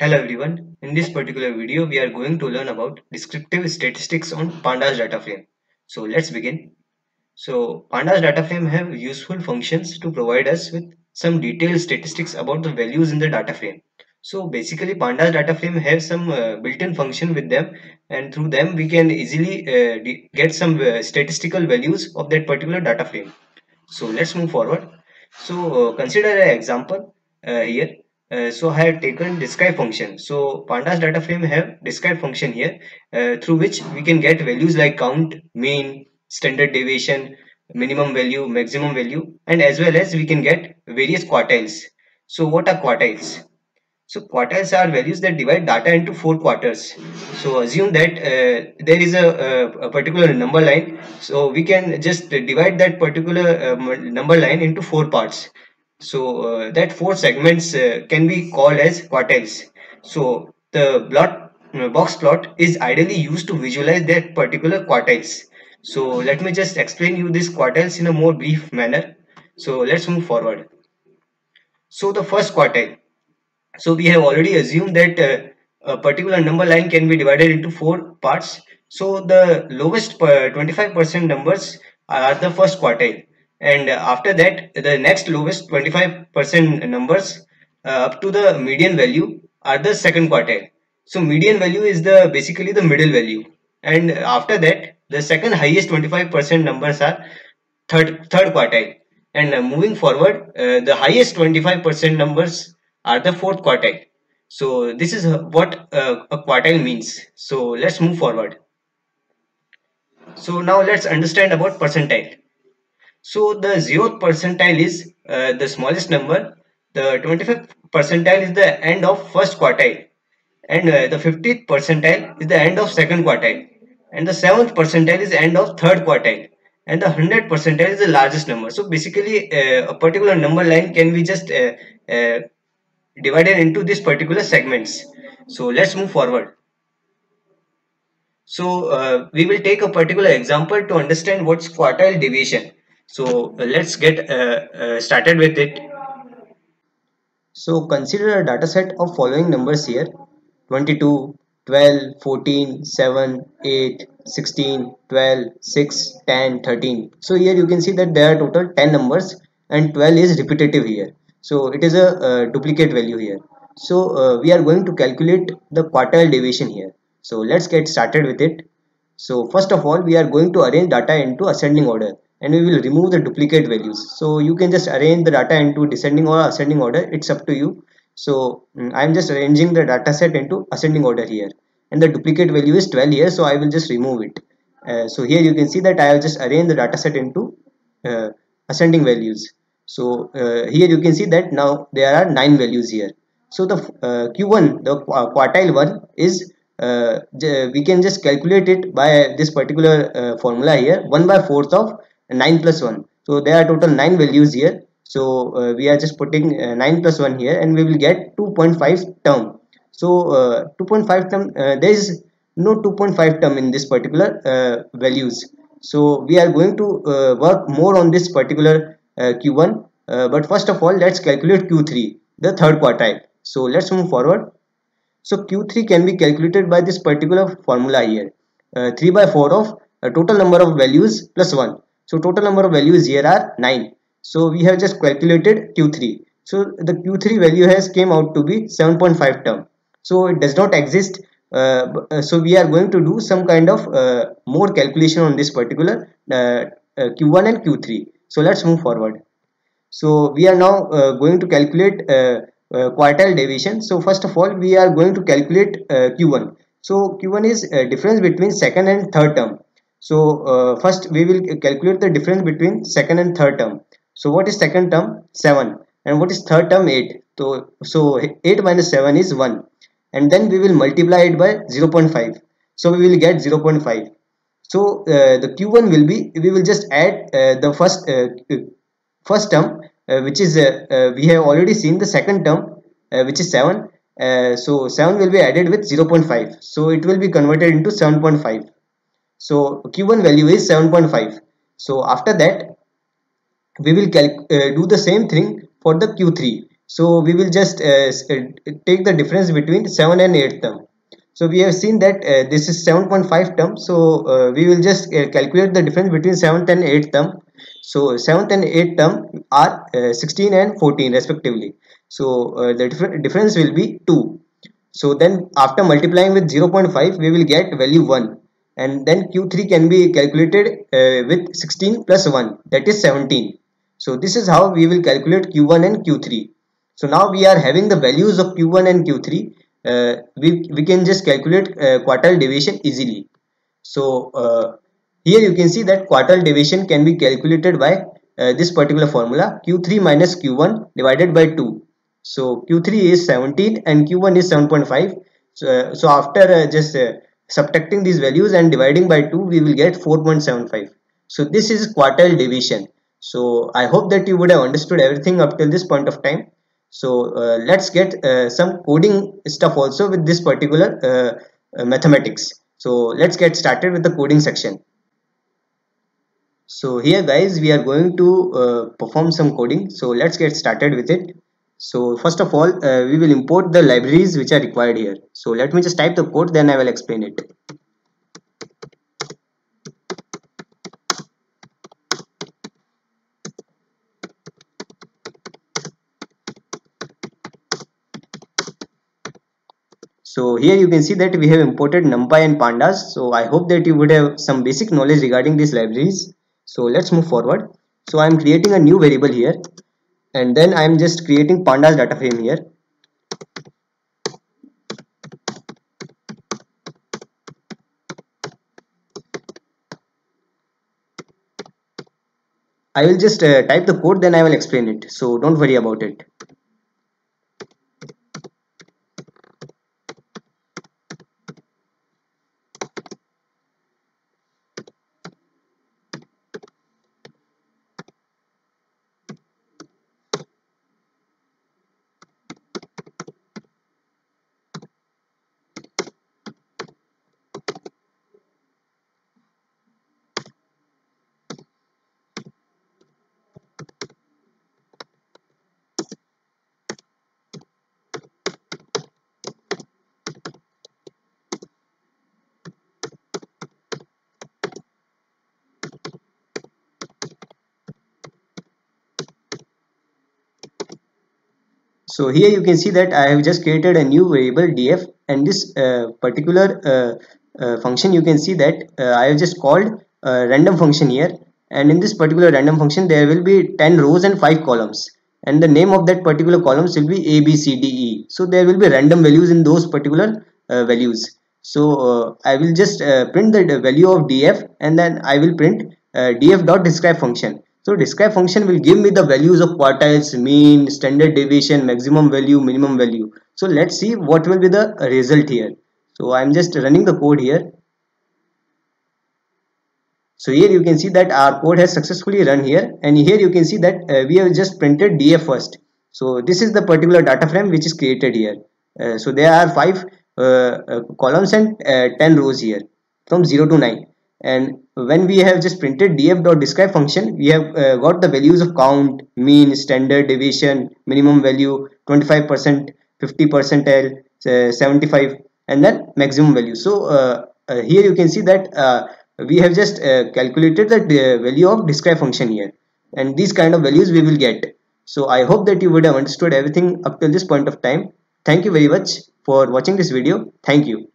Hello everyone, in this particular video we are going to learn about descriptive statistics on pandas data frame. So let's begin. So pandas data frame have useful functions to provide us with some detailed statistics about the values in the data frame. So basically pandas data frame have some uh, built-in function with them and through them we can easily uh, get some uh, statistical values of that particular data frame. So let's move forward. So uh, consider an example uh, here uh, so I have taken describe function. So pandas data frame have describe function here uh, through which we can get values like count, mean, standard deviation, minimum value, maximum value and as well as we can get various quartiles. So what are quartiles? So quartiles are values that divide data into four quarters. So assume that uh, there is a, a, particular number line. So we can just divide that particular um, number line into four parts so uh, that four segments uh, can be called as quartiles. So the plot uh, box plot is ideally used to visualize that particular quartiles. So let me just explain you these quartiles in a more brief manner. So let's move forward. So the first quartile. So we have already assumed that uh, a particular number line can be divided into four parts. So the lowest 25% numbers are the first quartile and after that the next lowest 25% numbers uh, up to the median value are the second quartile. So median value is the basically the middle value. And after that the second highest 25% numbers are third third quartile. And uh, moving forward uh, the highest 25% numbers are the fourth quartile. So this is what uh, a quartile means. So let's move forward. So now let's understand about percentile so the zeroth percentile is uh, the smallest number. The 25th percentile is the end of first quartile. And uh, the 50th percentile is the end of second quartile. And the 7th percentile is the end of third quartile. And the 100th percentile is the largest number. So basically uh, a particular number line can be just uh, uh, divided into these particular segments. So let's move forward. So uh, we will take a particular example to understand what's quartile deviation so uh, let's get uh, uh, started with it. So consider a dataset of following numbers here. 22 12 14 7 8 16 12 6 10 13 so here you can see that there are total 10 numbers and 12 is repetitive here. So it is a, a duplicate value here. So uh, we are going to calculate the quartile deviation here. So let's get started with it. So first of all we are going to arrange data into ascending order and we will remove the duplicate values. So you can just arrange the data into descending or ascending order. It's up to you. So mm, i'm just arranging the data set into ascending order here. And the duplicate value is 12 here so i will just remove it. Uh, so here you can see that i have just arranged the data set into uh, ascending values. So uh, here you can see that now there are nine values here. So the uh, q1 the quartile one is uh, we can just calculate it by this particular uh, formula here. 1 by 4th of 9 plus 1 so there are total 9 values here. So uh, we are just putting uh, 9 plus 1 here and we will get 2.5 term. So uh, 2.5 term uh, there is no 2.5 term in this particular uh, values. So we are going to uh, work more on this particular q1 but first of all let's calculate q3 the third quartile. So let's move forward. So q3 can be calculated by this particular formula here. 3 by 4 of a total number of values plus 1 so total number of values here are 9 so we have just calculated q3 so the q3 value has came out to be 7.5 term. So it does not exist. Uh, uh, so we are going to do some kind of uh, more calculation on this particular uh, uh, q1 and q3 so let's move forward. So we are now uh, going to calculate quartile deviation. So first of all we are going to calculate q1 so q1 is difference between second and third term so uh, first we will calculate the difference between second and third term. So what is second term? 7 and what is third term 8. So, so 8 minus 7 is 1 and then we will multiply it by 0.5. So we will get 0.5. So uh, the Q1 will be we will just add uh, the first uh, first term uh, which is uh, we have already seen the second term which is 7 so 7 will be added with 0.5 so it will be converted into 7.5 so q1 value is 7.5 so after that we will uh, do the same thing for the q3 so we will just uh, take the difference between 7 and 8 term. So we have seen that uh, this is 7.5 term. So uh, we will just uh, calculate the difference between 7th and 8th term. So 7th and 8th term are uh, 16 and 14 respectively. So uh, the difference will be 2 so then after multiplying with 0.5 we will get value 1 and then q3 can be calculated uh, with 16 plus 1 that is 17 so this is how we will calculate q1 and q3 so now we are having the values of q1 and q3 uh, we, we can just calculate uh, quartile deviation easily. So uh, here you can see that quartile deviation can be calculated by uh, this particular formula q3 minus q1 divided by 2 so q3 is 17 and q1 is 7.5 so, uh, so after just subtracting these values and dividing by 2 we will get 4.75 so this is quartile deviation. So i hope that you would have understood everything up till this point of time. So uh, let's get uh, some coding stuff also with this particular uh, mathematics. So let's get started with the coding section. So here guys we are going to uh, perform some coding. So let's get started with it so first of all uh, we will import the libraries which are required here. So let me just type the code then I will explain it. So here you can see that we have imported numpy and pandas. So i hope that you would have some basic knowledge regarding these libraries. So let's move forward. So i'm creating a new variable here and then i'm just creating pandas data frame here. I will just uh, type the code then I will explain it. So don't worry about it so here you can see that I have just created a new variable df and this uh, particular uh, uh, function you can see that uh, I have just called a random function here and in this particular random function there will be 10 rows and 5 columns and the name of that particular columns will be a b c d e. So there will be random values in those particular uh, values. So uh, I will just print the value of df and then I will print df dot describe function so describe function will give me the values of quartiles, mean, standard deviation, maximum value, minimum value. So let's see what will be the result here. So I'm just running the code here. So here you can see that our code has successfully run here and here you can see that uh, we have just printed df first. So this is the particular data frame which is created here. Uh, so there are 5 uh, uh columns and uh, 10 rows here from 0 to 9 and when we have just printed df.describe function we have uh, got the values of count mean standard deviation minimum value 25 percent 50 percentile uh, 75 and then maximum value. So uh, uh here you can see that uh, we have just uh, calculated the value of describe function here. And these kind of values we will get. So i hope that you would have understood everything up till this point of time. Thank you very much for watching this video. Thank you